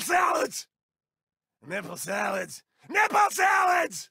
Nipple salads! Nipple salads! Nipple salads!